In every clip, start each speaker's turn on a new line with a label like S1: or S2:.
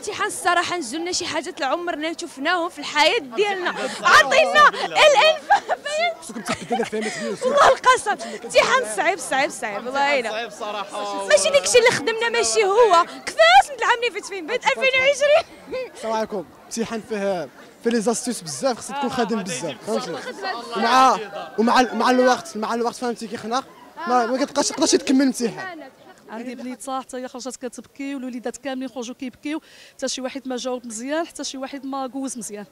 S1: امتحان الصراحة نزلنا شي حاجات عمرنا شفناهم في الحياة ديالنا. عطينا
S2: فهمت
S1: والله القسم امتحان صعيب صعيب صعيب. والله الا
S3: صعيب صراحة
S1: ماشي داكشي اللي خدمنا ماشي هو. كفاش العام اللي فات فين؟ بيت 2020
S2: السلام عليكم. امتحان فيه في لي زاستيس بزاف خصك تكون خادم بزاف. فهمتي ومع ومع مع الوقت مع الوقت فهمتي كيخنق ما ما كتبقاش تقدرش تكمل الامتحان
S4: عندي بنيته حتى هي خرجت كتبكي والوليدات كاملين خرجوا كيبكيو حتى شي واحد ما جاوب مزيان حتى شي واحد ما جوز مزيان.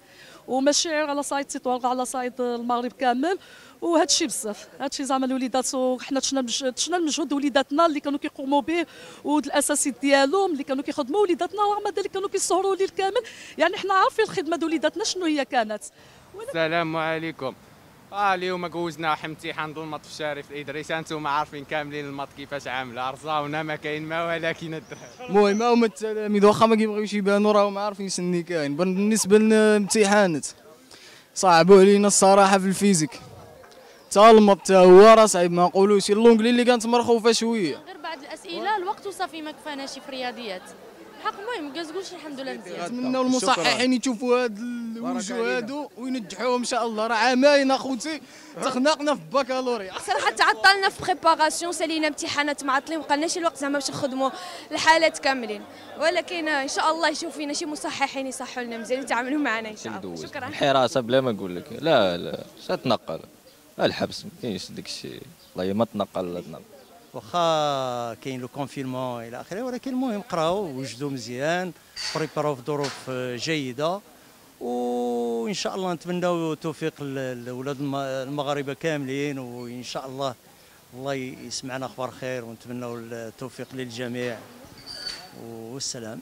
S4: وماشي غير على صعيد تطوان على صعيد المغرب كامل. وهذا الشيء بزاف هذا الشيء زعما الوليدات حنا تشنا تشنا المجهود وليداتنا اللي كانوا كيقوموا به والاساسي ديالهم اللي كانوا كيخدموا وليداتنا رغم ذلك كانوا كيسهروا الليل كامل. يعني حنا عارفين الخدمة ديال وليداتنا شنو هي كانت.
S3: السلام عليكم. آه اليوم جوزنا واحد امتحان ال maths في الشريف الادريس أنتم عارفين كاملين ال maths كيفاش عاملة. رزاونا ما كاين ما ولكن الدراري
S5: المهم هما التلاميذ واخا ما كيبغيوش يبانوا راهم عارفين شنو كاين. بالنسبة للامتحانات صعبوا علينا الصراحة في ال physique. تا ال maths تا هو راه صعيب. ما نقولوش l'anglais اللي كانت مرخوفة شوية.
S6: غير بعض الأسئلة الوقت وصافي ما كفاناش في الرياضيات. الحق المهم كازكولش الحمد لله مزيان.
S5: نتمنوا المصححين يشوفوا هاد الوجوه هادو وينجحوهم إن شاء الله. راه عامين أخوتي. تخنقنا في البكالوريا
S1: صراحة تعطلنا في préparation سالينا امتحانات معطلين مابقالناش الوقت زعما باش نخدموا الحالات كاملين. ولكن إن شاء الله يشوف فينا شي مصححين يصحوا لنا مزيان يتعاملوا معنا إن شاء الله. شكرا.
S7: الحراسة بلا ما نقول لك. لا لا. اش تنقل. الحبس ما كاينش داك الشيء والله ما تنقل لا تنقل.
S8: واخا كاين le confinement إلى اخره ولكن المهم قراو وجدوا مزيان بريباراو في ظروف جيدة وإن شاء الله نتمناو التوفيق لاولاد المغاربة كاملين وإن شاء الله الله يسمعنا أخبار خير ونتمناو التوفيق للجميع والسلام.